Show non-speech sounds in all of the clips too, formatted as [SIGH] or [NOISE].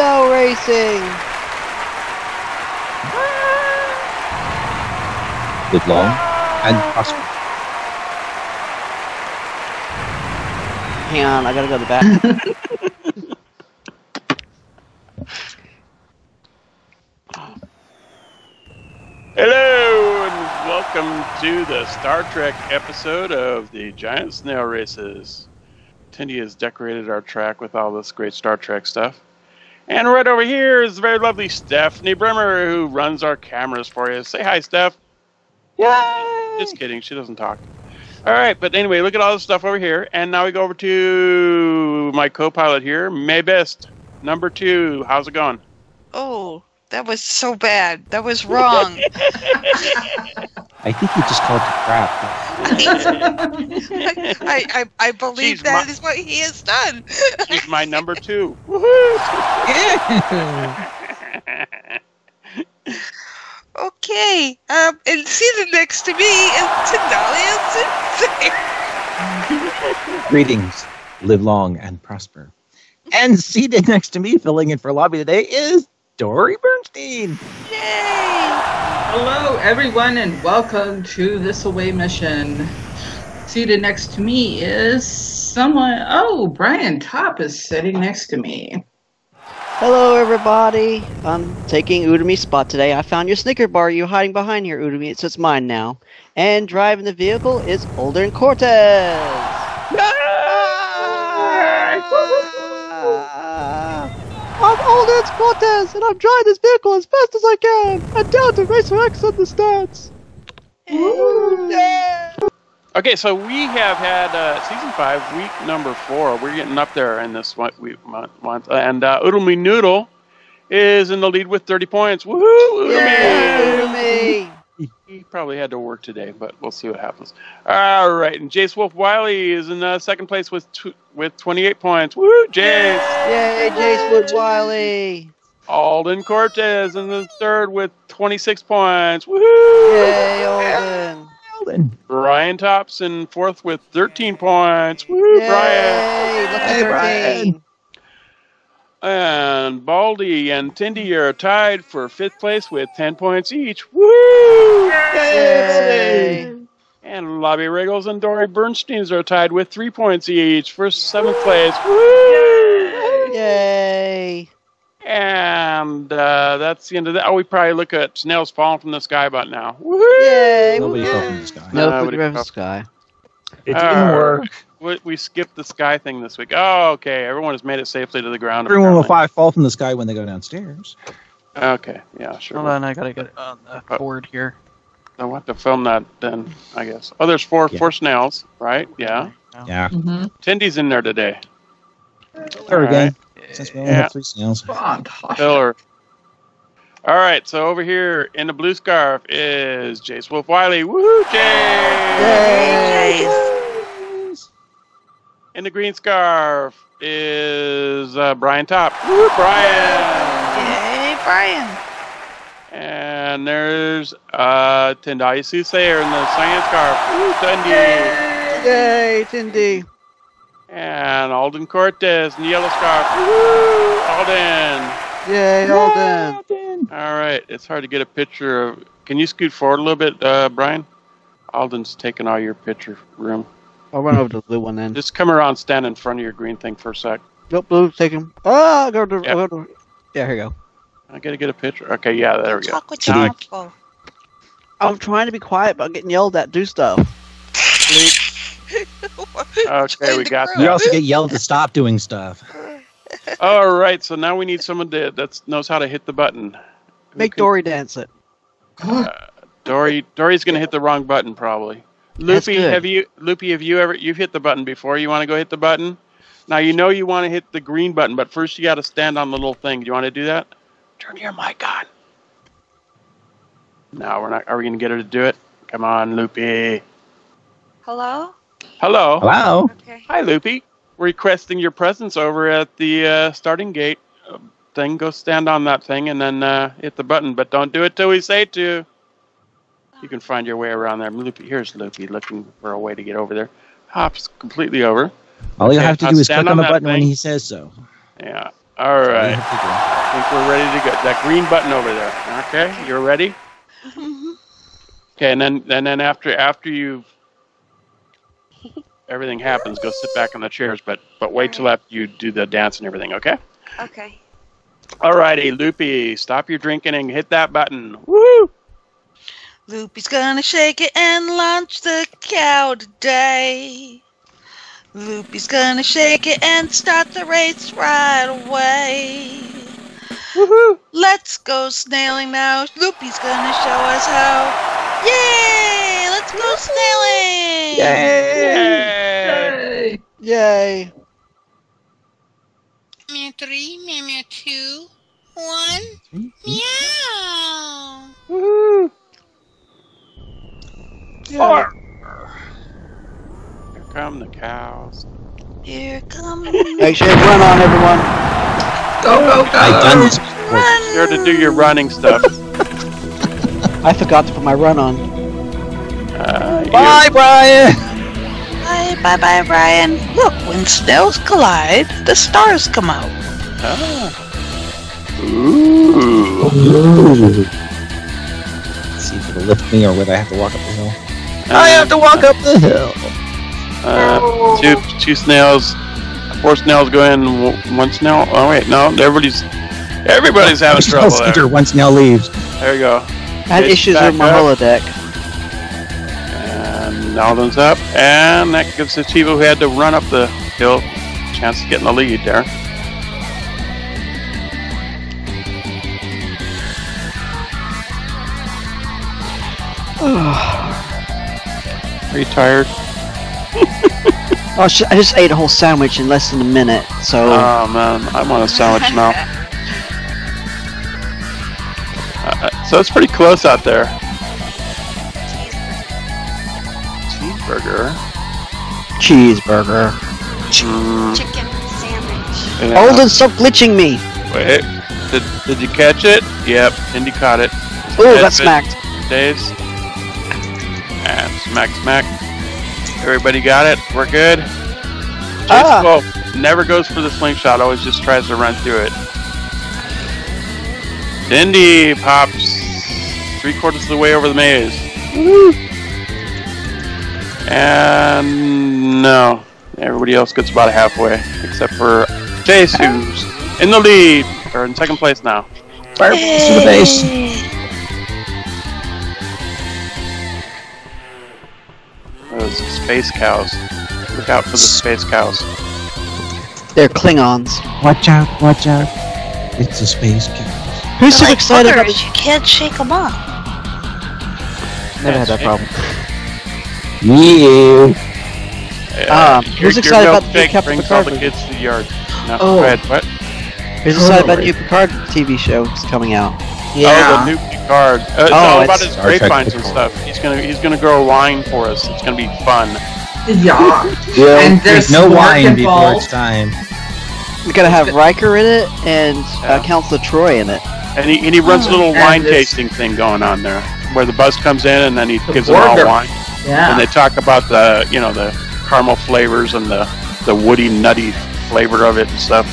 Snow Racing. Live long and prosper. Hang on, I gotta go to the back. Hello and welcome to the Star Trek episode of the Giant Snail Races. Tindy has decorated our track with all this great Star Trek stuff. And right over here is the very lovely Stephanie Bremer who runs our cameras for you. Say hi, Steph. Yay! Just kidding, she doesn't talk. All right, but anyway, look at all this stuff over here. And now we go over to my co pilot here, Mae Best, number two. How's it going? Oh, that was so bad. That was wrong. [LAUGHS] [LAUGHS] I think you just called it crap. [LAUGHS] I, I, I believe She's that my- is what he has done. She's my number two. [LAUGHS] Woohoo! Okay. Um, and seated next to me is Tindallia Sensei. [LAUGHS] Greetings. Live long and prosper. And seated next to me, filling in for Lobby today, is Dorie Bernstein. Yay! Hello, everyone, and welcome to this away mission. Seated next to me is someone. Oh, Brian Topp is sitting next to me. Hello, everybody. I'm taking Udemy's spot today. I found your Snicker bar. You're hiding behind here, Udemy, so it's mine now. And driving the vehicle is Alden Cortes. Ah! I'm Alden Cortes, and I'm driving this vehicle as fast as I can. And down to Racer X on the stats. Yeah. Okay, so we have had uh, season five, week number four. We're getting up there in this one, week, month, month. and uh, Oodle Me Noodle is in the lead with 30 points. Woohoo! Oodle Me! Udemy. He probably had to work today, but we'll see what happens. All right, and JaseWolf Wylie is in uh, second place with tw- with 28 points. Woo, Jace! Yay, Jace Wood Wiley. Alden Cortes in the third with 26 points. Woohoo! Yay, Olden. Alden. Brian Topps in fourth with 13 points. Woo, Brian! Yay, look Hey, at Brian. And Baldi and Tindy are tied for fifth place with 10 points each. Woo! Yay. And Lobby Riggles and Dorie Bernsteins are tied with three points each for seventh place. Woo! Yay. And uh, that's the end of that. Oh, we probably look at snails falling from the sky about now. Woo! Yay. Nobody woo. fell from the sky. No, Nobody put fell. the sky. It didn't right. work. We, we skipped the sky thing this week. Oh, okay. Everyone has made it safely to the ground. Everyone will apparently. fi- fall from the sky when they go downstairs. Okay, yeah, sure. Hold on, I gotta get it on the Uh, board here. I'll have to film that then, I guess. Oh, there's four Yeah. four snails, right? Yeah. Yeah. Mm-hmm. Tindy's in there today. There again. Yeah. Since we only Yeah. have three snails. Filler. All right, so over here in the blue scarf is JaseWolf Wylie. Woohoo, Jace! Yay. In the green scarf is uh, Brian Topp. Woo, Brian! Yay, Brian. And there's uh, Tindallia Soothsayer in the science scarf. Woo, Tundi! Yay, Tindy. And Alden Cortes in the yellow scarf. Woo, Alden! Yay, Olden. All right, it's hard to get a picture of. Can you scoot forward a little bit, uh, Brian? Alden's taking all your picture room. I'll run over to the blue one then. Just come around, stand in front of your green thing for a sec. Nope, blue, take him. Ah, go to, Yeah. go to. Yeah, here you go. I gotta get a picture. Okay, yeah, there we go. Talk with your we- mouth full. I'm trying to be quiet, but I'm getting yelled at. Do stuff. [LAUGHS] Okay, we got You that. also get yelled to stop doing stuff. [LAUGHS] All right, so now we need someone to, that knows how to hit the button. Who Make can- Dorie dance it. Uh, Dorie. Dorie's gonna hit the wrong button probably. That's Loopy, good. have you? Loopy, have you ever? You've hit the button before. You want to go hit the button? Now you know you want to hit the green button, but first you got to stand on the little thing. Do you want to do that? Turn your mic on. No, we're not. Are we gonna get her to do it? Come on, Loopy. Hello? Hello. Hello. Okay. Hi, Loopy. Requesting your presence over at the uh, starting gate uh, thing. Go stand on that thing and then uh, hit the button, but don't do it till we say to. You can find your way around there. Loopy, here's Loopy looking for a way to get over there. Hops completely over. All you Okay, have to now do is click on on the that button when he says so. Yeah. All That's all you right. have to think we're ready to go. That green button over there. Okay, you're ready. Mm-hmm. Okay, and then and then after after you everything happens, go sit back in the chairs. But but wait till after you do the dance and everything. Okay. Okay. All righty, Loopy, stop your drinking and hit that button. Woo! Loopy's gonna shake it and launch the cow today. Loopy's gonna shake it and start the race right away. Woohoo! Let's go snailing now. Loopy's gonna show us how. Yay! Let's go snailing! Yay! Yay! Yay! Meow three, meow meow two, one, mm-hmm. meow. Woohoo! Four. Here come the cows. Here come. [LAUGHS] Make sure you run on everyone. Go, go, go! I've done this before. Here to do your running stuff. [LAUGHS] I forgot to put my run on. Uh, you- Bye, Brian. Bye, bye, bye, Brian. Look, when snails collide, the stars come out. Ah. Ooh. Let's see if it'll lift me or whether I have to walk up the hill. I have to walk up the hill. Uh, two two snails, four snails go in. One snail. Oh wait, no, everybody's everybody's having trouble [LAUGHS] Enter there. once now leaves. There you go. I had It's issues with my up. holodeck. And Alden's up, and that gives the Chivo who had to run up the hill a chance to get in the lead there. [SIGHS] Are you tired? Oh, sh- I just ate a whole sandwich in less than a minute, so Oh man, I want a sandwich now. [LAUGHS] Uh, so it's pretty close out there. Cheeseburger. cheeseburger. Mm, Chicken sandwich. yeah. Olden, stop glitching me! Wait, did, did you catch it? Yep, Indy caught it. Oh, Ed that smacked. Dave's. And smack, smack. Everybody got it? We're good? Jason Ah. Wolf never goes for the slingshot, always just tries to run through it. Indy pops three quarters of the way over the maze. And no, everybody else gets about halfway, except for Chase, who's in the lead, or in second place now. Fire to the base. Space cows. Look out for the space cows. They're Klingons. Watch out, watch out. It's a space cow. Who's so like excited about buggers, this? You can't shake them up. Never had that problem. Yeah. Yeah, Um, who's your excited about the new Captain brings all Picard the kids to the yard. No, Oh. go ahead. What? Who's excited about the new Picard TV show that's coming out? Yeah. Oh, the new Picard. Uh, it's Oh, all about it's- his grapevines and stuff. He's gonna he's gonna grow wine for us. It's gonna be fun. Yeah. [LAUGHS] Well, And there's there's no work wine before involved. it's time. We're gonna have Riker in it and Yeah. uh, Counselor Troi in it. And he and he runs a little And wine this- tasting thing going on there, where the bus comes in and then he The gives them all wine, Yeah. and they talk about the you know the caramel flavors and the the woody nutty flavor of it and stuff.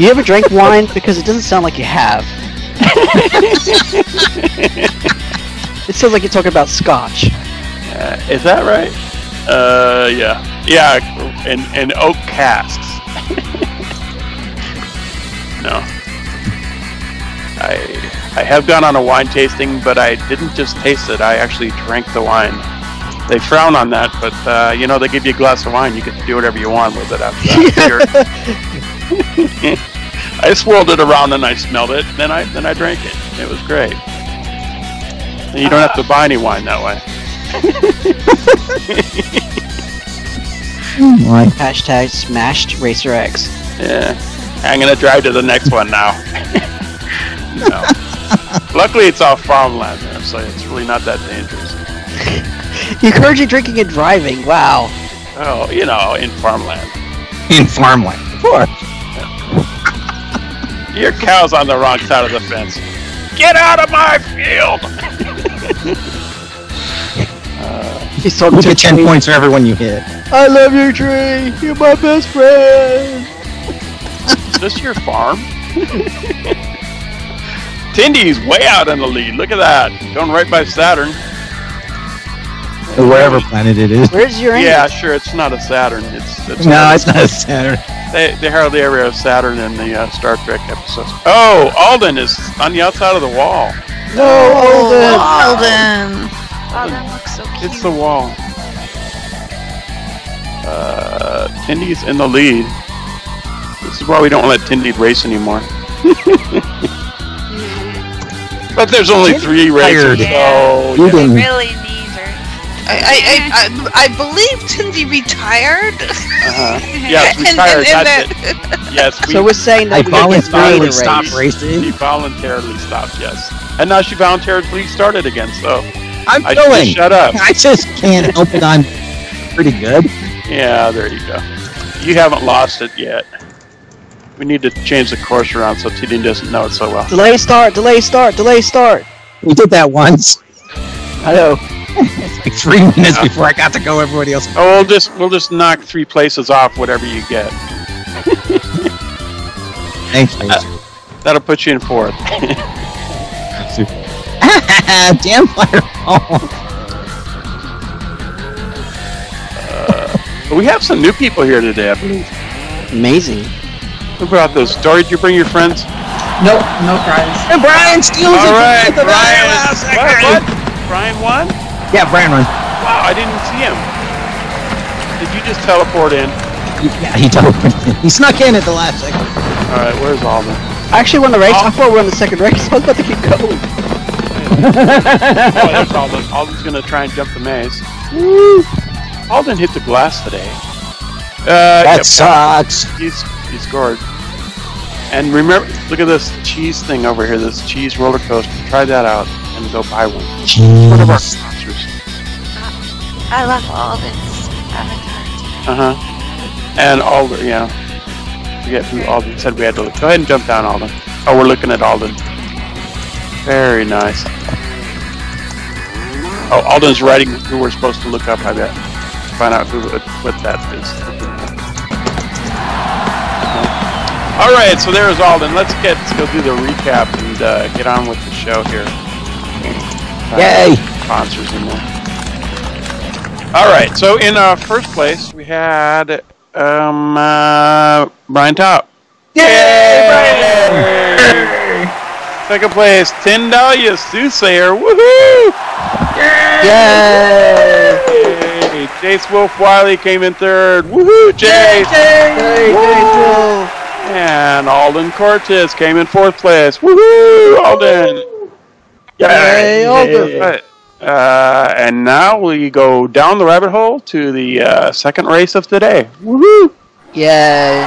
You ever drank wine? Because it doesn't sound like you have. [LAUGHS] [LAUGHS] it sounds like you're talking about scotch. Uh, is that right? Uh, yeah, yeah, and and oak casks. [LAUGHS] no, I I have gone on a wine tasting, but I didn't just taste it. I actually drank the wine. They frown on that, but uh, you know they give you a glass of wine. You get to do whatever you want with it after that. [LAUGHS] [LAUGHS] I swirled it around and I smelled it. Then I then I drank it. It was great. And you don't have to buy any wine that way. [LAUGHS] Why? Hashtag smashed Racer X. Yeah. I'm gonna drive to the next one now. [LAUGHS] no. Luckily, it's all farmland there, so it's really not that dangerous. [LAUGHS] You encourage you drinking and driving. Wow. Oh, you know, in farmland. In farmland. Of course. Your cow's on the wrong side of the fence. Get out of my field! He's talking You to get 10 points for everyone you hit. I love you, tree. You're my best friend. Is this your farm? Tindy's way out in the lead. Look at that. Going right by Saturn. Or wherever planet it is. Where's your Yeah, sure. It's not a Saturn. It's, it's No, it's not a Saturn. They, they hardly ever have Saturn in the uh, Star Trek episodes. Oh, Alden is on the outside of the wall. No, Alden. Alden. Oh, that looks so cute. It's the wall. Uh, Tindy's in the lead. This is why we don't let Tindy race anymore. [LAUGHS] but there's only Tindy's three races. tired. So, You yeah. didn't- really needs her. I, I, I, I, I believe Tindy retired. Uh-huh. [LAUGHS] Yes, And- and- retired. and That's it. Yes, [LAUGHS] we, So we're saying I that we can get voluntarily stopped racing. she voluntarily stopped, yes. And now she voluntarily started again, so I'm I should going. shut up. I just can't help it. I'm pretty good. Yeah, there you go. You haven't lost it yet. We need to change the course around so Tindy doesn't know it so well. Delay start, delay start, delay start. We did that once. I know. Like [LAUGHS] three minutes before I got to go. Everybody else. Oh, we'll just we'll just knock three places off whatever you get. [LAUGHS] Thanks, Laser. That'll put you in fourth. [LAUGHS] Damn fireball. But uh, we have some new people here today, I believe. Amazing. Who brought those? Dorie, did you bring your friends? Nope, no prize. And Brian steals All it. right, at the very Brian. last What, second. what? Brian won? Yeah, Brian won. Wow, I didn't see him. Did you just teleport in? Yeah, he teleported. [LAUGHS] He snuck in at the last second. All right, where's Alden? I actually won the race. Oh. I thought we were in the second race. [LAUGHS] I was about to keep going. Oh, there's Alden. Alden's gonna try and jump the maze. Woo. Alden hit the glass today. Uh, That yep, sucks. He's he scored. And remember, look at this cheese thing over here. This cheese roller coaster. Try that out and go buy one. One of our Jeez. sponsors. I love Alden's avatar. Uh huh. And all Alden, yeah. Forget who Alden said we had to look. Go ahead and jump down, Alden. Oh, we're looking at Alden. Very nice. Oh, Alden's writing who we're supposed to look up. I bet. Find out who what that is. All right, so there's Alden. Let's get let's go do the recap and uh, get on with the show here. Yay. Sponsors in there. All right, so in uh, first place we had um, uh, Brian Topp. Yay, Brian! Second place, Tindallia Soothsayer. Woohoo! Yay! Yay! JaseWolf Wylie came in third. Woohoo, Jace! Yay, Jason. And Alden Cortes came in fourth place. Woohoo, Alden! Yay, Alden. Right. Uh, and now we go down the rabbit hole to the uh, second race of the today. Woohoo! Yay.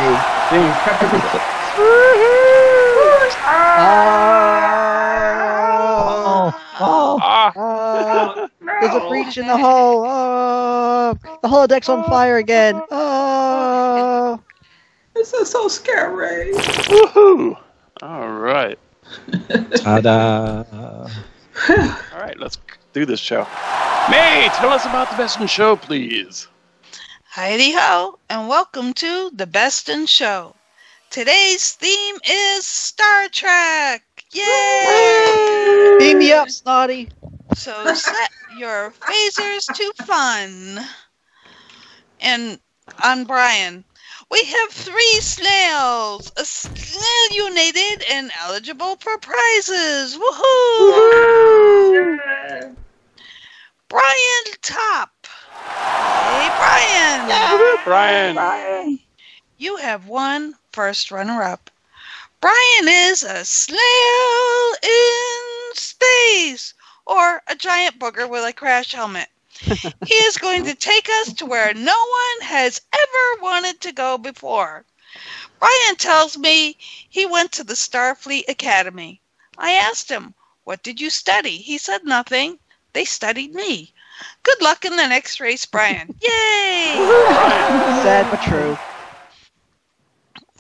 Oh, [LAUGHS] oh. There's a breach in the hull. Oh, the holodeck's on fire again. Oh. This is so scary. woohoo! All right. Ta-da. All right, let's do this show. May, tell us about the best in show, please. Heidi ho, and welcome to the Best in Show. Today's theme is Star Trek. Yay! Beam me up, Snotty. So set your phasers to fun. And on Brian, we have three snails, a snail united and eligible for prizes. Woohoo! Brian Topp. Hey, Brian. Woohoo, Brian. You have one first runner up. Brian is a snail in space, or a giant booger with a crash helmet. He is going to take us to where no one has ever wanted to go before. Brian tells me he went to the Starfleet Academy. I asked him, What did you study? He said nothing. They studied me. Good luck in the next race, Brian. [LAUGHS] Yay! Sad but true.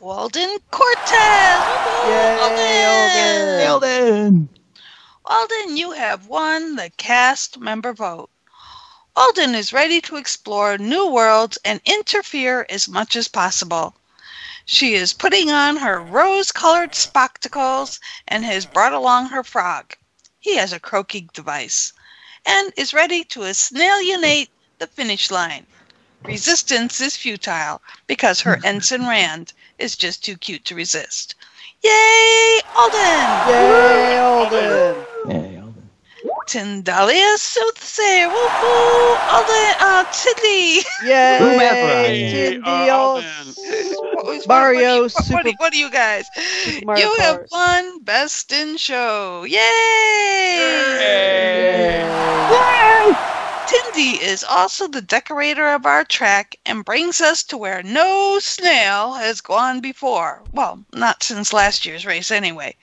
Walden Cortes! Woohoo! Yay, Alden! Alden. Alden, you have won the cast member vote. Alden is ready to explore new worlds and interfere as much as possible. She is putting on her rose colored spectacles and has brought along her frog. He has a croaking device and is ready to snellionate the finish line. Resistance is futile because her [LAUGHS] ensign Rand is just too cute to resist. Yay, Alden! Yay, Alden! Yeah, Alden. Tindallia Soothsayer, woohoo! Alden, uh, Tidley! Yay! [LAUGHS] Whomever I Hey, Tindy uh, Al- What Mario what, what, Super- what, what, what are you guys? Mario you have Kart. won Best in Show. Yay! Yay! Tindy is also the decorator of our track and brings us to where no snail has gone before. Well, not since last year's race, anyway.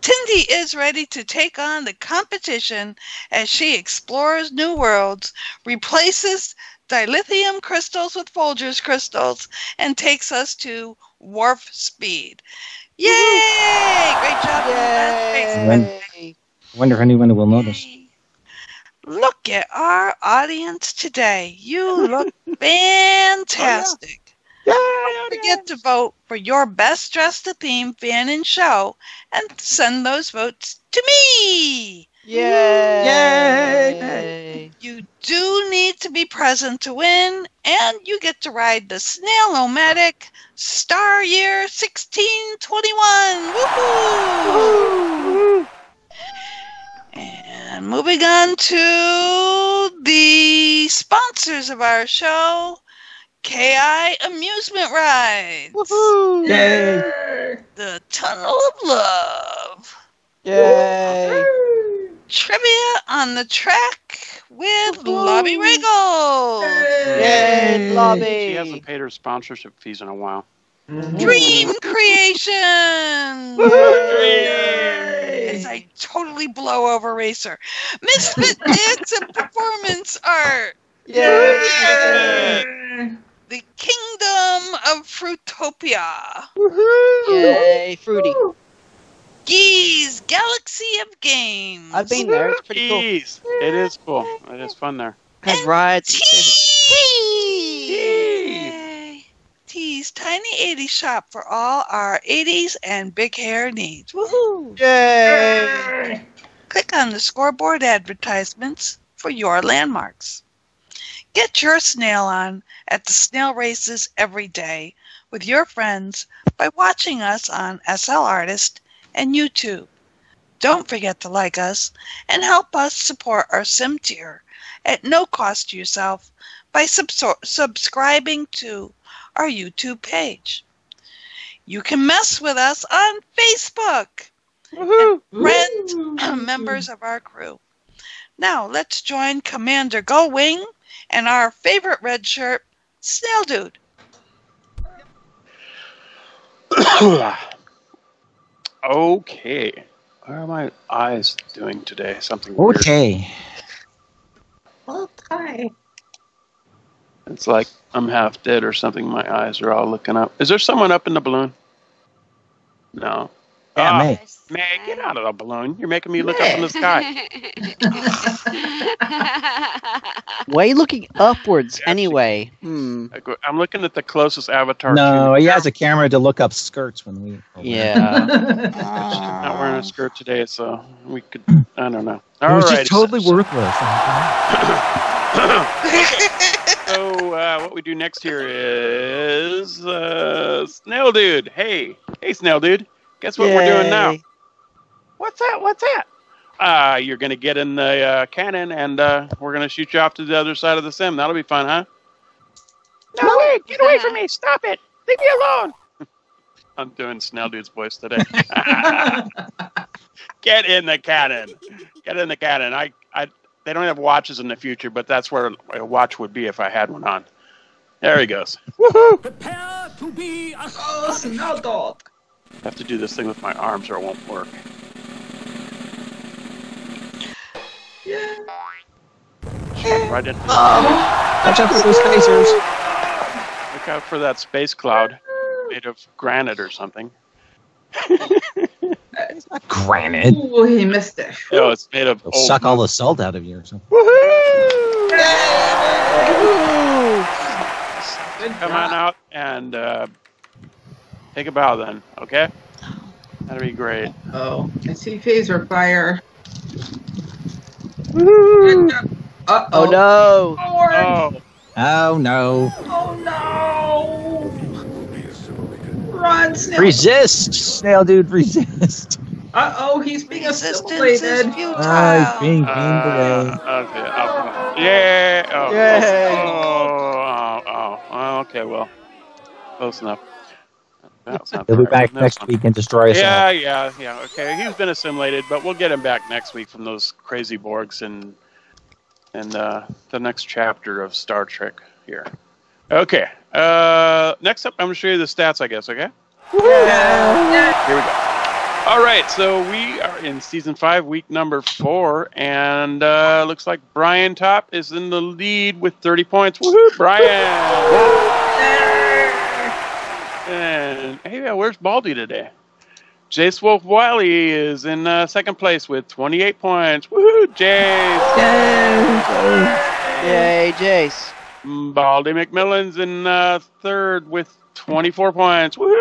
Tindy is ready to take on the competition as she explores new worlds, replaces dilithium crystals with Folgers crystals, and takes us to warp speed. Yay! Great job in the. Yay! I wonder if anyone will notice. Look at our audience today. You [LAUGHS] look fantastic. Oh, Don't forget to vote for your best dressed to theme fan and show and send those votes to me. Yay! Yay. You do need to be present to win, and you get to ride the Snail Nomadic Star Year 1621. Woohoo! And moving on to the sponsors of our show, KI Amusement Rides, Woohoo! Yay! The Tunnel of Love, Yay! Woo! Trivia on the Track with Lobby Regal, Yay, She lobby! hasn't paid her sponsorship fees in a while. Dream Creation. Yay! As I totally blow over Racer, Misfit Dance and Performance Art, Yay! The Kingdom of Fruitopia. Woohoo! Yay! Fruity. Geese, Galaxy of Games. I've been there. It's pretty cool. It is cool. It is fun there. Has rides. Tees. Tees, tiny 80s shop for all our 80s and big hair needs. Woohoo! Yay! Click on the scoreboard advertisements for your landmarks. Get your snail on at the snail races every day with your friends by watching us on SL Artist and YouTube. Don't forget to like us and help us support our sim tier at no cost to yourself by subscribing to our YouTube page. You can mess with us on Facebook friends, [CLEARS THROAT] members of our crew. Now let's join Commander Gullwing and our favorite red shirt, Snail Dude. [COUGHS] okay. What are my eyes doing today? Something weird. Okay. Okay. It's like I'm half dead or something. My eyes are all looking up. Is there someone up in the balloon? No. Yeah, Ah, May. May, get out of the balloon. You're making me look up in the sky. Why are you looking upwards Yeah, anyway? Hmm. I go- I'm looking at the closest avatar. No, to he has a camera to look up skirts when we. Yeah. [LAUGHS] She's [LAUGHS] not wearing a skirt today, so we could. I don't know. It All was right. just totally worthless. [COUGHS] [LAUGHS] so uh, what we do next here is uh, Snail Dude. Hey, hey, Snail Dude. Guess what we're doing now? What's that? What's that? Uh, you're gonna get in the uh, cannon, and uh, we're gonna shoot you off to the other side of the sim. That'll be fun, huh? No way! Get away from me! Stop it! Leave me alone! [LAUGHS] I'm doing Snail Dude's voice today. [LAUGHS] [LAUGHS] get in the cannon! Get in the cannon! I, I, they don't have watches in the future, but that's where a watch would be if I had one on. There he goes. Prepare to be a oh, Snail Dog. I have to do this thing with my arms or it won't work. Yeah. Shoot right in. Oh. Watch out for those spacers. Look out for that space cloud made of granite or something. [LAUGHS] It's not granite. Ooh, he missed it. No, it's made of It'll old suck all the salt out of you or something. Yay! Good Come on uh, out and uh, Take a bow then, okay? That'd be great. Oh, I see phaser fire. Uh Oh oh. no! Oh, Oh no! Oh no! Run, snail. Resist, snail dude, [LAUGHS] resist! Uh oh, he's being Resistance assimilated. is futile. Ah, he's being beamed uh, away. okay. I'll- yeah. Oh, Yay. Oh, oh, oh, okay. Well, close enough. That's not He'll be back next it's week and destroy us Yeah, all. yeah, yeah. Okay, he's been assimilated, but we'll get him back next week from those crazy Borgs and and uh, the next chapter of Star Trek here. Okay. Uh, next up, I'm gonna show you the stats. I guess. Okay. Yeah. Here we go. All right, so we are in season five, week number four, and uh, looks like Brian Topp is in the lead with 30 points. Woohoo, Brian! And hey, uh, where's Baldi today? JaseWolf Wylie is in uh, second place with 28 points. Woohoo, Jace! Yay, Jace! Mm, Baldi McMillan's in uh, third with 24 points. Woohoo!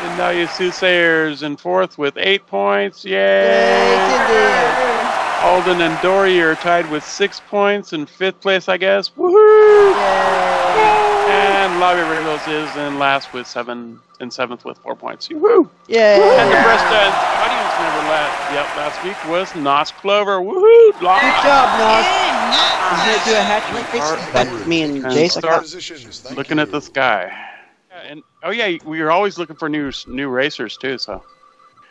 And now you Soothsayers in fourth with eight points. Yay! Yay, Alden and Dorie are tied with six points in fifth place, I guess. Woohoo! And Lobby Riddles is in last with seven and seventh with four points. Woohoo! Yay! And the Bresta audience member last yep last week was Nos Clover. Woohoo! Good job, Nos. Yay, Did you do a nice. hat trick? That's me and And Jace. I start got- Positions. Thank looking you. at the sky. Yeah, and oh yeah, we are always looking for new new racers too. So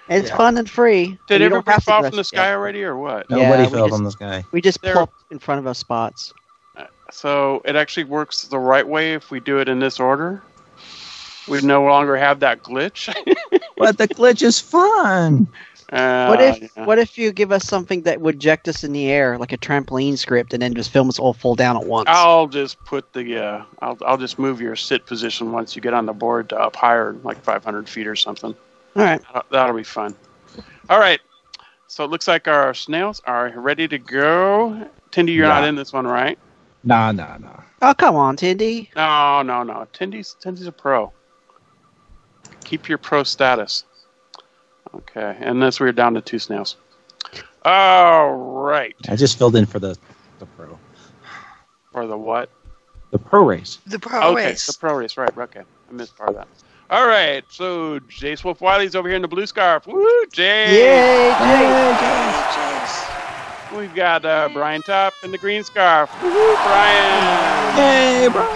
It's Yeah. fun and free. did You don't everybody fall from the sky yet. already or what? Nobody we fell just- from the sky. We just There- plop in front of us spots. Uh, so it actually works the right way if we do it in this order. We no longer have that glitch. [LAUGHS] But the glitch is fun. Uh, What if yeah. what if you give us something that would eject us in the air, like a trampoline script, and then just film us all fall down at once? I'll just put the uh, I'll I'll just move your sit position once you get on the board to up higher, like 500 feet or something. All right. That'll be fun. All right. So it looks like our snails are ready to go. Tindy, you're not in this one, right? Nah, nah, nah. Oh come on, Tindy. No, no, no. Tindy's Tindy's a pro. Keep your pro status. Okay, and this we're down to two snails. All right. I just filled in for the the pro, Or the what? the pro race. The pro okay, race. the pro race, right? Okay, I missed part of that. All right, so JaseWolf Wylie's over here in the blue scarf. Woo, Jace! Yay, Jace! Jace. We've got uh, Brian Topp in the green scarf. Woo, Brian! Hey, bro.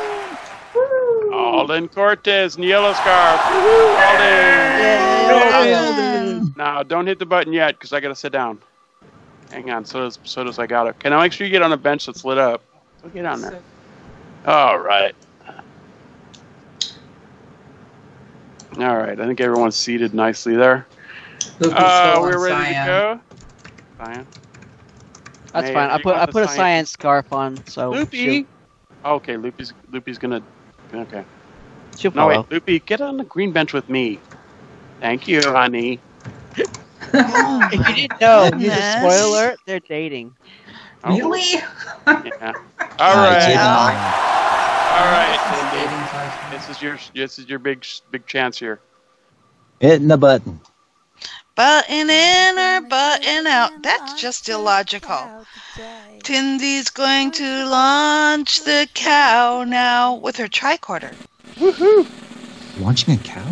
Alden Cortes in the yellow scarf. Woo, Alden! Yay! Now, don't hit the button yet, because I gotta sit down. Hang on, so does so does I got it. Can I make sure you get on a bench that's lit up? So get on there. All right. All right. I think everyone's seated nicely there. Luke is Uh, still we're on ready Cyan. to go. Cyan. That's Hey, fine. I put I the put a science- science scarf on, so Loopy. she'll, Okay, Loopy's Loopy's gonna. Okay. she'll No follow. wait, Loopy, get on the green bench with me. Thank you, honey. Oh if you didn't know, here's a spoiler. They're dating. Oh, Really? Yeah. All I right. did Yeah. not. All right. Oh. Dating Cindy. time. This is your this is your big big chance here. Hitting the button. Button in or button out. That's just illogical. Tindy's going to launch the cow now with her tricorder. Woohoo! Launching a cow?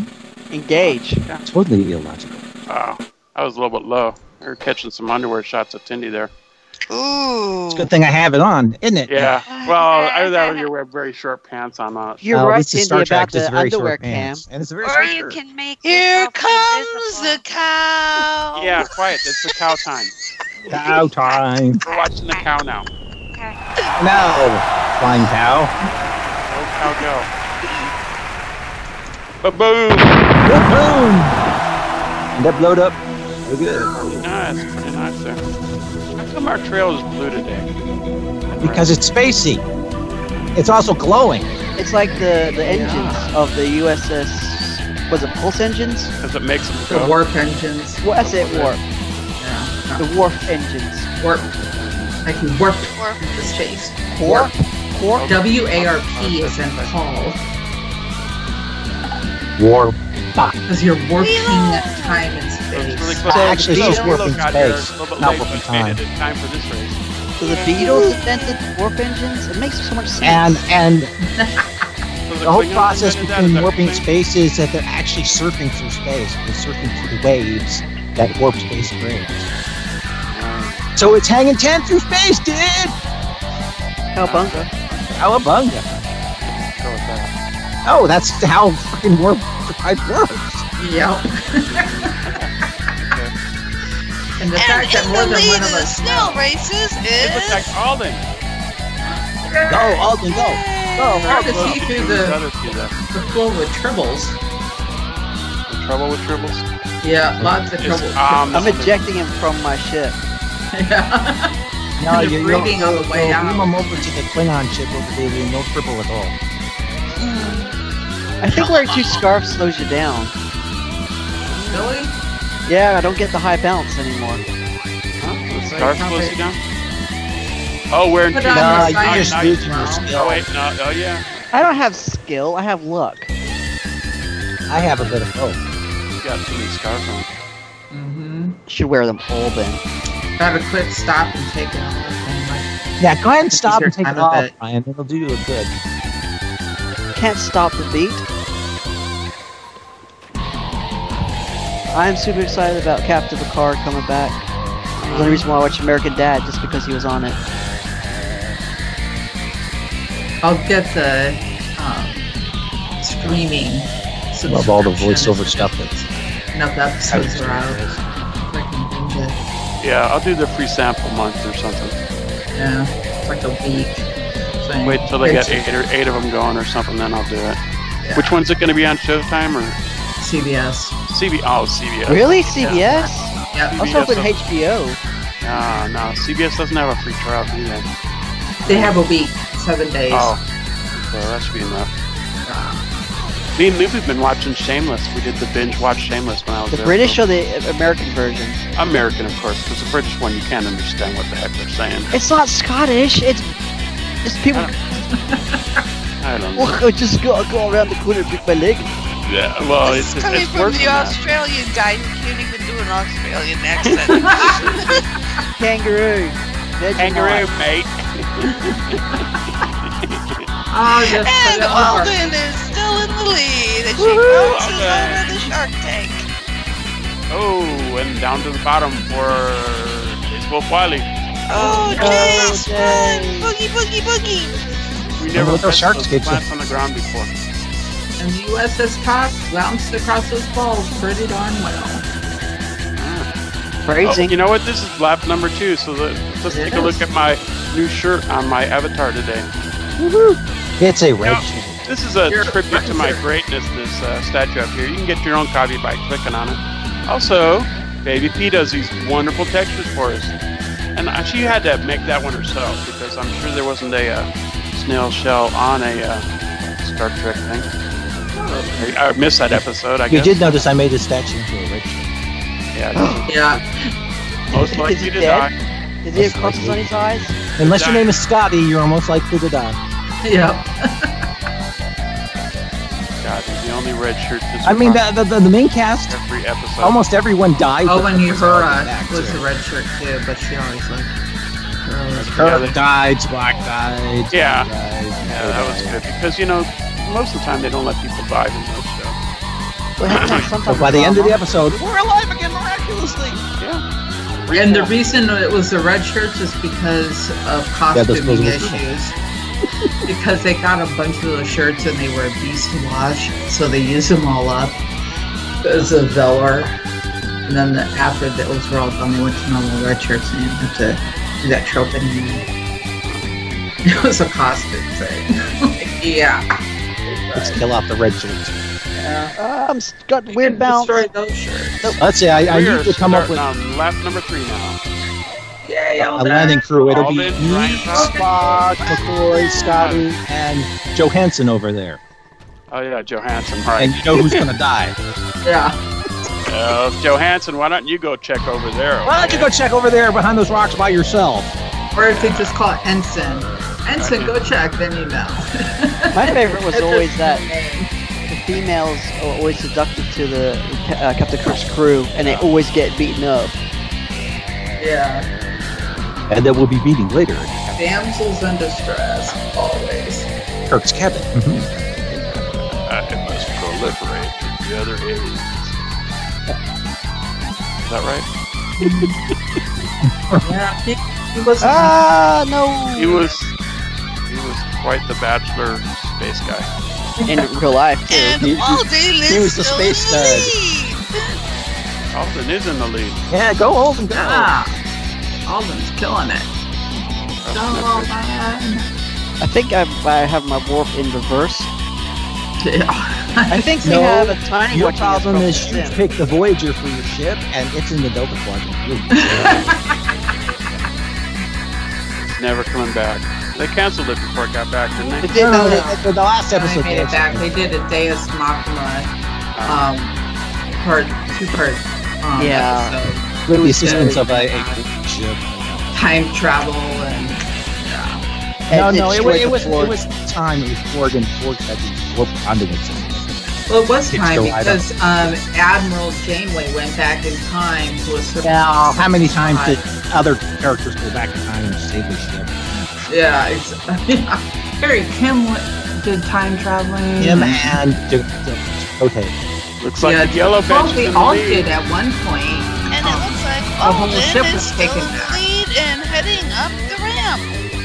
Engage. Totally illogical. Oh, I was a little bit low. We were catching some underwear shots of Tindy there. Ooh. It's a good thing I have it on, isn't it? Yeah. [LAUGHS] Well, either that or you wear very short pants on. Uh, You're Oh, right, this is Cindy, Star Trek, about the very short underwear cam. pants. And it's a very Or short you shirt. can make Here comes invisible. the cow. [LAUGHS] yeah, quiet. It's the cow time. Cow time. We're watching the cow now. Okay. No, flying cow. Go cow go. Ba boom. Boom! And that blowed up. We're good. Nice, pretty nice there. How come our trail is blue today? Because it's spacey. It's also glowing. It's like the the engines of the USS. Was it Pulse engines? Because it makes them The warp engines. Well, that's it. Warp. Yeah. The warp engines. Warp. I can warp Warp. the space. Warp. Warp. W A R P is in Paul. Warp. Because you're warping Wheel! time and So really space. close. So actually, the it's Beatles- warping space, a little bit not late, warping time. time for this race. So the Beatles invented warp engines? It makes so much sense. And and [LAUGHS] So the whole process between warping the space is that they're actually surfing through space. They're surfing through the waves that warp space brings. So it's hanging ten through space, dude. Cowabunga. Cowabunga. Go. Oh, that's how fucking warp drive works. Yep. [LAUGHS] and the And fact that more than one of of us snail know. races They is. protect Alden. Go, Alden, go. Go. Hard to Well, see through do the, others do that. the floor with tribbles. In trouble with tribbles? Yeah, lots of It's, trouble. um, I'm ejecting him from my ship. [LAUGHS] yeah. [LAUGHS] No, You're you breathing on the way beam out. them over to the Klingon ship over there. with No triple at all. I think wearing two scarves slows you down. Really? Yeah, I don't get the high bounce anymore. The scarf slows you down? Oh, wearing Put two on Nah, you now- just losing your skill. Oh, wait, no. Oh, yeah. I don't have skill, I have luck. I have a bit of both. You got too many scarves on. Mm-hmm. Should wear them all then. Have a quick stop and take it off. Yeah, go ahead and stop and take it off, it. Brian. It'll do you a good. Can't stop the beat. I'm super excited about Captain Picard coming back. The only reason why I watch American Dad just because he was on it. I'll get the um, streaming. Love all the voiceover stuff that's Enough episodes are out. I can binge it. Yeah, I'll do the free sample month or something. Yeah, it's like a week. thing. Wait till they get eight or eight of them going or something, then I'll do it. Yeah. Which one's it going to be on Showtime or CBS. CB? Oh, CBS. Really? CBS? Yep. I was CBS hoping does- HBO. No, no, CBS doesn't have a free trial, do they? They have a week, seven days. Oh, so that should be enough. Me and Luke have been watching Shameless. We did the binge watch Shameless when I was The there. British or the American version? American, of course, because the British one you can't understand what the heck they're saying. It's not Scottish. It's it's people. I don't know. Oh, I just go go around the corner and break my leg. Yeah, well, This it's, is it's, coming it's from the than that. Australian guy who can't even do an Australian accent. [LAUGHS] Kangaroo. Vegemite. Kangaroo, mate. [LAUGHS] Oh, just and it on our- Alden is still in the lead as she Woohoo, bounces Alden. over the shark tank. Oh, and down to the bottom for Ace Wolf Wiley. Oh, Oh, run! Boogie, boogie, boogie! We never with those touched shark those on the ground before. And the USS Cox bounced across those balls pretty darn well. Oh, you know what? This is lap number two, so let- let's It take a look at my new shirt on my avatar today. Woo-hoo. It's a red Yeah. shirt. This is a Your tribute to my shirt. greatness, this uh, statue up here. You can get your own copy by clicking on it. Also, Baby P does these wonderful textures for us. And uh, she had to make that one herself because I'm sure there wasn't a uh, snail shell on a uh, Star Trek thing. I, I missed that episode, I You guess. did notice I made a statue into a red shirt. Yeah, [GASPS] Yeah. most Is likely he to dead? die. Does he have crosses on his eyes? Unless your name is Scotty, you're almost likely to die. Yeah. [LAUGHS] God, he's the only red shirt to I mean, survive the, the, the main cast, every episode. almost everyone died. Oh, but when was all Uhura was too. the red shirt too, but she always like. Uhura Yeah, Kirk they- died, Spock died. Yeah. Spock died, Yeah, that was good because you know most of the time they don't let people die in those shows. Well, heck, no, [CLEARS THROAT] sometimes But by the end of the episode, we're alive again miraculously. Yeah. And the reason it was the red shirts is because of Yeah, costuming disposable issues. [LAUGHS] because they got a bunch of those shirts and they were a beast to wash, so they used them all up as a velour. And then the, after those were all done, they went to normal red shirts and you didn't have to do that trope anymore. [LAUGHS] It was a costume thing. [LAUGHS] Yeah. Let's kill off the red shirts. yeah. Uh, I'm got You weird can bounce. Destroy those shirts. Let's see, I, I need to come up with on lap number three now. Yay, a landing crew. It'll be Alden, me, Spock, McCoy, Scotty, and Johansson over there. Oh yeah, Johansson. Right. And you know who's gonna die. [LAUGHS] Yeah. Uh, Johansson, why don't you go check over there? Why don't you go check over there behind those rocks by yourself? Or if they just call it Ensign. Ensign, go check, then you know. My favorite was always that the females are always seductive to the uh, Captain Kirk's crew, and they always get beaten up. Yeah. And then we'll be meeting later Damsels in distress, always. Kirk's cabin. Uh, it must proliferate to the other aliens. Is that right? [LAUGHS] Yeah. He, he was. Ah, no! He was he was quite the bachelor space guy. in real life too. And He- he- Alden is he was the space in stud. Alden is in the lead. Yeah, go Alden, go. Ah. Alden's killing it. That's Go, not good. man. I think I, I have my warp in reverse. Yeah. I think we No, have a tiny Your watching us problem is you within. picked the Voyager for your ship, and it's in the Delta Quadrant. [LAUGHS] It's never coming back. They canceled it before it got back, didn't It they? did no, no, no, no, the, the last They episode. made it back. They did a Deus Machina, um, part two part. Um, Yeah. episode. with the assistance of a, a ship. time travel and yeah. No, no, it, destroyed was it was floor. it was time. It was Borg and Borg had these warp conduits. in it. Well, it was time because um, Admiral Janeway went back in time to a certain. Now, how many times did other characters go back in time and save the ship? Yeah, it's, [LAUGHS] yeah. Harry Kim did time traveling. Him and D- D- Kote. Looks like yeah, the yellow well, bench is they in the all lead. did at one point. And it looks like The whole ship is was still taken in the back. lead and heading up the ramp.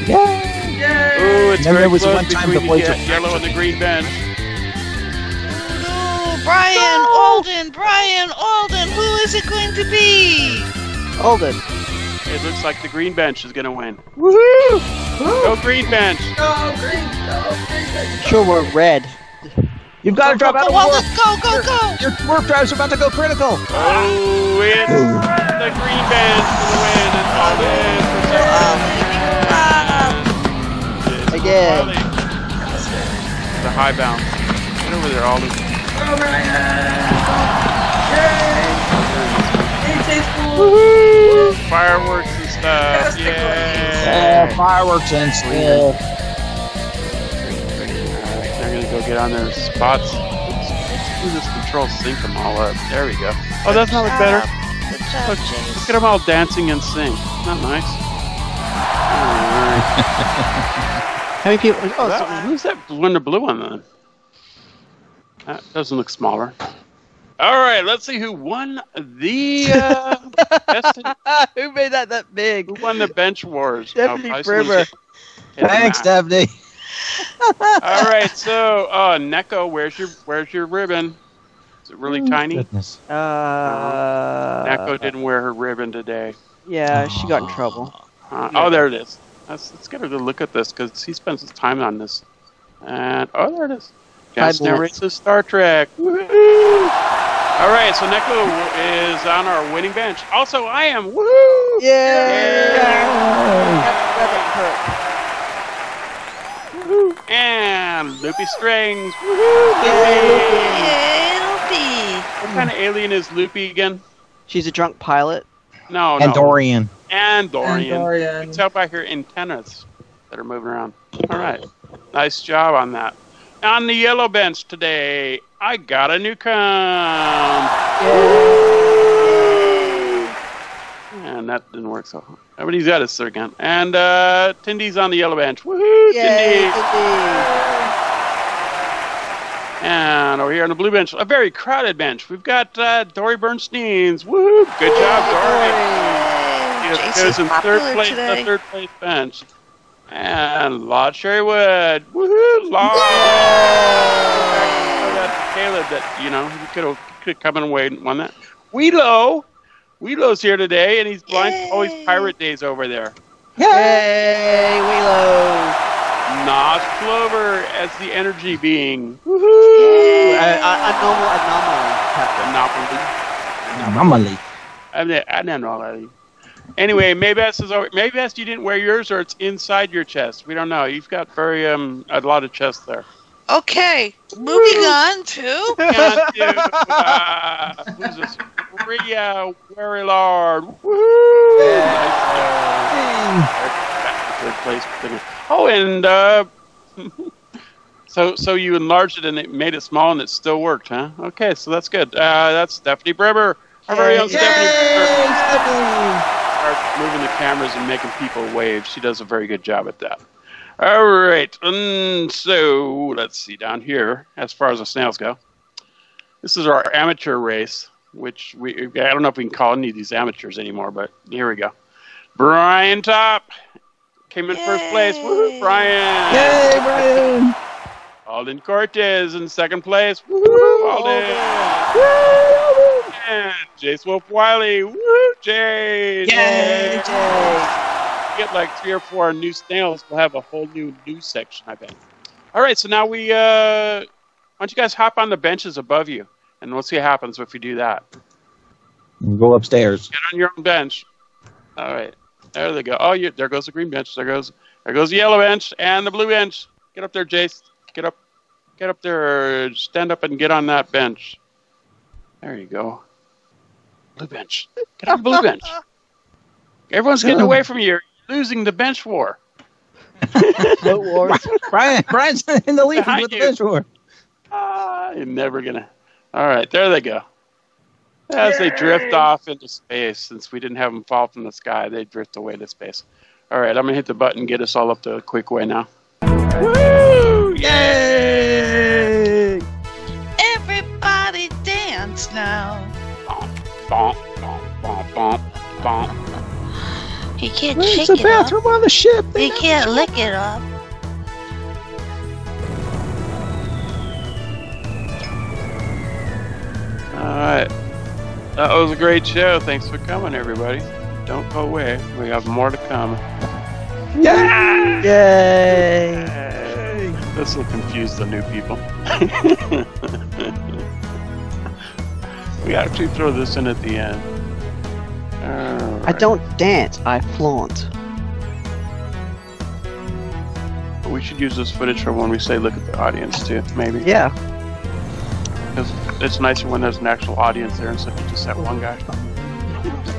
Yeah. Ooh, it's Then very there was close one time the Voyager ye- yellow and the green bench. Oh, Brian Alden, Brian Alden, who is it going to be? Alden. It looks like the green bench is going to win. Woohoo! Go green bench! Go green, go green. Sure, we're red. You've got to drop out Go, of warp. Alden, go, go, go! Your warp drive's about to go critical. Oh, it's the green bench for the win, and Alden for Ah, Again. The high bounce. Get over there, Alden. Go Brian. Yay! AJ Woohoo! Fireworks and stuff. Yeah, Yeah. fireworks and school. They're gonna go get on their spots. Let's, let's do this control sync them all up. There we go. Oh, that's not look better. Good job, Look, Jase. look at them all dancing in sync. Not nice. Alright. [LAUGHS] How many people? Oh, That- so- who's that one, the blue one then? That doesn't look smaller. All right, let's see who won the uh, [LAUGHS] best, who made that that big? who won the bench wars. Stephanie Oh, I Brimmer. Thanks, Matt. Stephanie. All right, so uh, Neko, where's your where's your ribbon? Is it really tiny? Goodness. Uh, Neko didn't wear her ribbon today. Yeah, she got in trouble. Uh, Oh, there it is. Let's, let's get her to look at this because he spends his time on this. And oh, there it is. Five Gas narrates minutes. his Star Trek. Woohoo! All right, so Neko is on our winning bench. Also, I am. Woohoo! Yay! Woohoo! And Loopy Strings. Woohoo! Loopy! Yay, Loopy. What kind of alien is Loopy again? She's a drunk pilot. No, And no. Dorian. Andorian. You Andorian. can tell by her antennas that are moving around. All right. Nice job on that. On the yellow bench today, I got a new com. And that didn't work so well. Everybody's got his third gun. And uh, Tindy's on the yellow bench. Woohoo, Yay! Tindy! And over here on the blue bench, a very crowded bench. We've got uh, Dorie Bernstein's. Woo! Good job, Dorie. Jase goes in third place, today. the third place bench. And Lord Sherrywood. Woohoo, Lord! That Caleb that, you know, he could have could come and wait and won that. Wheelo! Wheelo's here today, and he's blind always Yay. pirate days over there. Yay! Willow! Nos Clover as the energy being. Woohoo! a, a normal anomaly, Captain. Anomaly. Anomaly. I mean, I don't know. Larry. Anyway, Mae Best is over. Mae Best, you didn't wear yours, or it's inside your chest. We don't know. You've got very um a lot of chest there. Okay, moving on to Got to, uh, who's this? Maria Warlord. Woohoo! Nice, uh, third place. Oh, and uh, [LAUGHS] So, so you enlarged it and it made it small and it still worked, huh? Okay, so that's good. Uh, that's Stephanie Bremer, our very own Yay, Stephanie Bremer. Stephanie! Starts moving the cameras and making people wave. She does a very good job at that. All right, and so let's see down here. As far as the snails go, this is our amateur race, which we I don't know if we can call any of these amateurs anymore, but here we go. Brian Topp came in first place. Woo, Yay. Brian! Yay, Brian! Alden Cortes in second place. Woo, Alden! And JaseWolf Wylie. Woo, Jase! Yay, Get like three or four new snails. We'll have a whole new news section, I bet. All right, so now we, uh, why don't you guys hop on the benches above you, and we'll see what happens if we do that. Go upstairs. Get on your own bench. All right, there they go. Oh, you, there goes the green bench. There goes, there goes the yellow bench and the blue bench. Get up there, Jase. Get up, get up there. Stand up and get on that bench. There you go. Blue bench. Get on the blue bench. Everyone's getting away from you. You're losing the bench war. [LAUGHS] Float wars. [LAUGHS] Brian, Brian's in the lead Behind with the you. bench war. Ah, you're never gonna. All right, there they go. As they drift off into space, since we didn't have them fall from the sky, they drift away to space. All right, I'm gonna hit the button, get us all up to a quick way now. Woo! Yay! Bonk, bonk. You can't Where's shake the it up. bathroom on the ship? You can't lick it up. All right, that was a great show. Thanks for coming, everybody. Don't go away. We have more to come. Yay! Yay! This will confuse the new people. [LAUGHS] we actually throw this in at the end. All I don't dance, I flaunt. We should use this footage for when we say look at the audience too, maybe. Yeah. Because it's nicer when there's an actual audience there instead of just that one guy. [LAUGHS]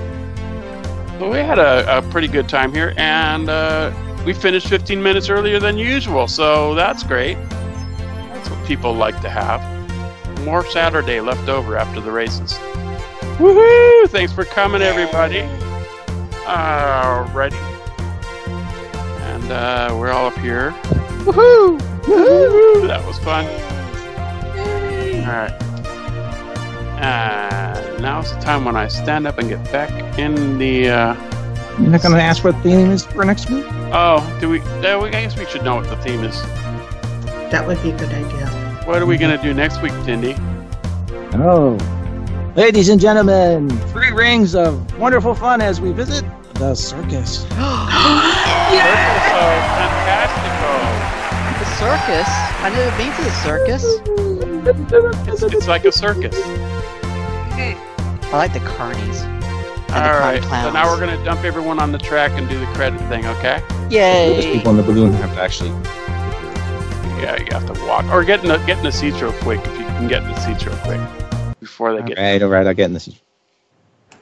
Well, we had a, a pretty good time here, and uh, we finished 15 minutes earlier than usual, so that's great. That's what people like to have. More Saturday left over after the races. Woohoo! Thanks for coming, everybody. Alrighty. And uh, we're all up here. Woohoo! Woohoo! That was fun. Alright. And now's the time when I stand up and get back in the. Uh, You're not going to ask what the theme is for next week? oh, do we, uh, we? I guess we should know what the theme is. That would be a good idea. What are we going to do next week, Tindy? Oh. Ladies and gentlemen, three rings of wonderful fun as we visit the circus. [GASPS] [GASPS] Oh, fantastical! The circus? I never been to the circus. It's, it's like a circus. I like the carnies. And the All right, clown so now we're going to dump everyone on the track and do the credit thing, okay? Those Yay! people in the balloon have to actually. Yeah, you have to walk. Or get in the, get in the seats real quick if you can get in the seats real quick before they All get. right, all right, I'll get in this.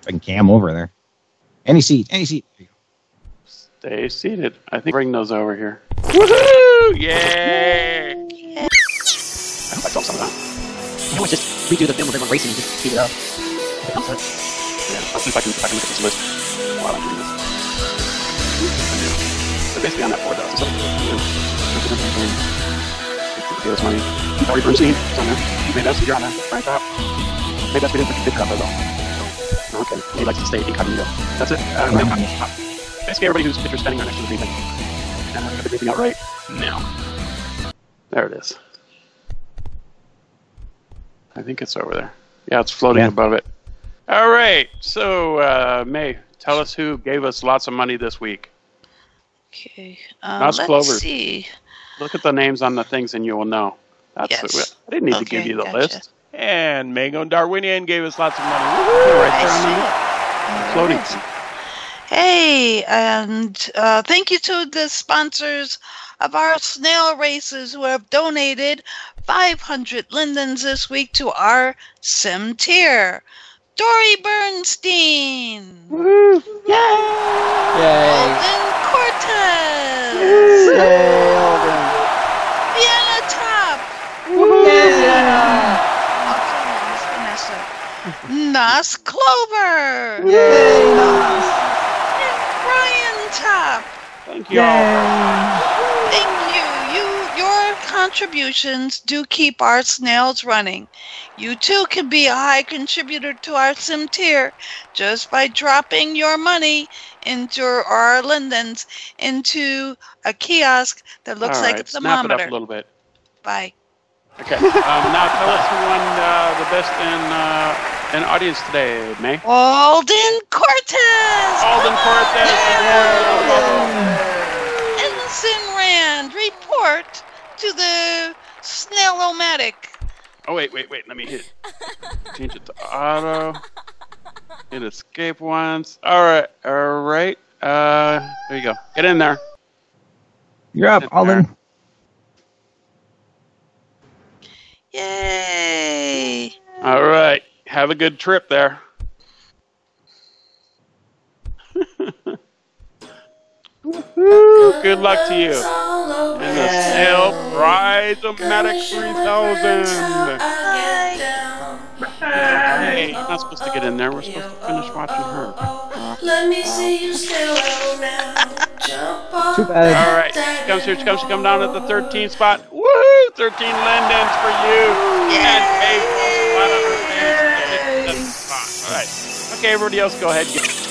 I can cam over there. Any seat, any seat. Stay seated. I think bring those over here. Woohoo! Yay! I hope I told some of that. You know just redo the film of everyone racing and just speed it up. Yeah, I'll see if I can, if I can look at this list while I'm doing this. They're basically on that board, though. So, Give us money. Corey Bernstein is on there. Maybe that's you're on there. Right top. Maybe that's we didn't put the big cup, though. Okay. He likes to stay incognito. That's it. Uh, right top. Top. Basically, everybody whose picture is standing right next to the green thing. And we're going to get the out right now. There it is. I think it's over there. Yeah, it's floating Yeah. above it. All right. So, uh, Mae, tell us who gave us lots of money this week. Okay. Um, Mouse let's Clover. see. Look at the names on the things and you will know. That's Yes. I didn't need to give you the gotcha. list. And Mango Darwinian gave us lots of money. Woohoo, right there on the I see floating. Hey, and uh, thank you to the sponsors of our snail races who have donated 500 lindens this week to our sim tier. Dorie Bernstein, Woo! Yay! Alden Cortes, Yay, Alden! Vienna Topp, Nos Clover. Yay! And Brian Topp. Thank you all. Thank you. You your contributions do keep our snails running. You too can be a high contributor to our sim tier just by dropping your money into our lindens into a kiosk that looks All like right, a snap it up thermometer. a little bit. Bye. Okay. Um, now tell us who won uh, the best in uh, in audience today, Mae. Alden Cortes. Alden Cortes. Ensign Rand, report to the Snail-O-Matic. Oh wait, wait, wait. Let me hit. Change it to auto. Hit escape once. All right, all right. Uh, there you go. Get in there. You're up, Alden. Yay! All right. Have a good trip there. Good luck to you. And the Snail Prize-O-Matic 3000. Hey, you're not supposed to get in there. We're supposed to finish watching her. Let me see you still now. Too bad. All right. She comes here. She comes. She comes down at the 13th spot. Woohoo! 13 Lindens for you. And Okay, everybody else, go ahead.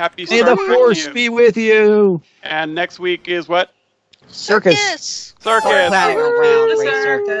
Happy May the force Trek be with you. And next week is what? Circus. Yes. Circus. Planet. Circus.